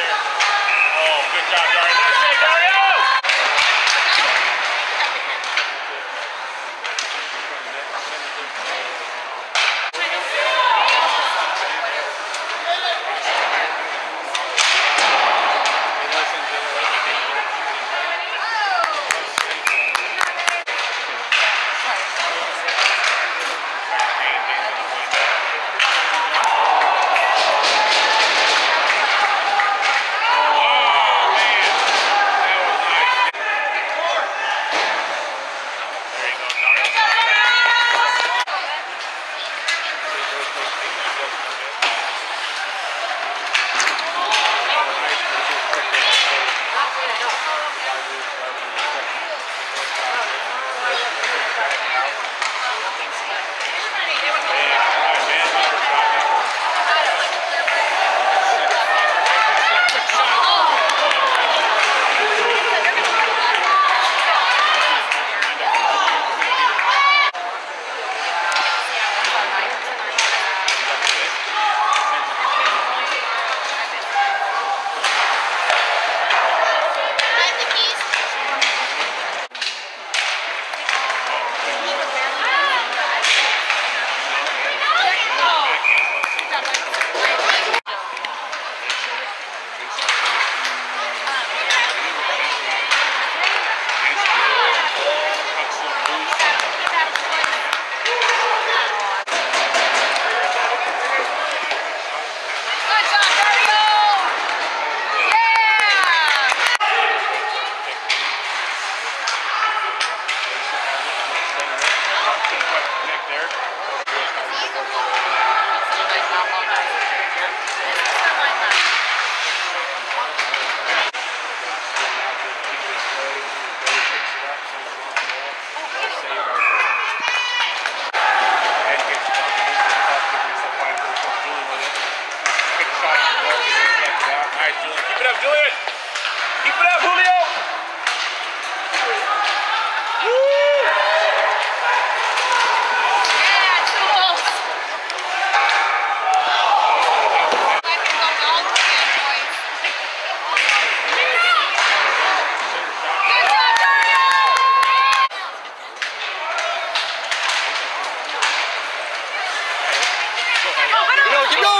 Oh, good job, Dario. Nice save, Dario! Keep it up, Julian! Keep it up, Julio! no